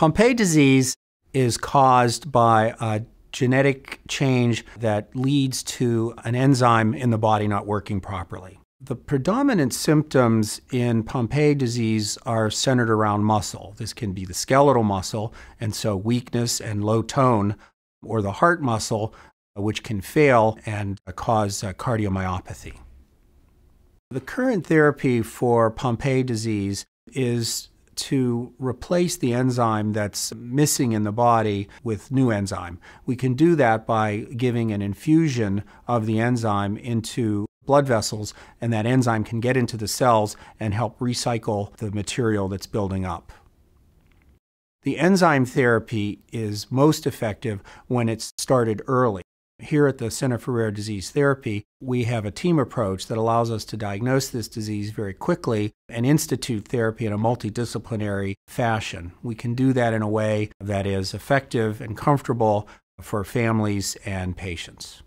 Pompe disease is caused by a genetic change that leads to an enzyme in the body not working properly. The predominant symptoms in Pompe disease are centered around muscle. This can be the skeletal muscle, and so weakness and low tone, or the heart muscle, which can fail and cause uh, cardiomyopathy. The current therapy for Pompe disease is to replace the enzyme that's missing in the body with new enzyme. We can do that by giving an infusion of the enzyme into blood vessels, and that enzyme can get into the cells and help recycle the material that's building up. The enzyme therapy is most effective when it's started early. Here at the Center for Rare Disease Therapy, we have a team approach that allows us to diagnose this disease very quickly and institute therapy in a multidisciplinary fashion. We can do that in a way that is effective and comfortable for families and patients.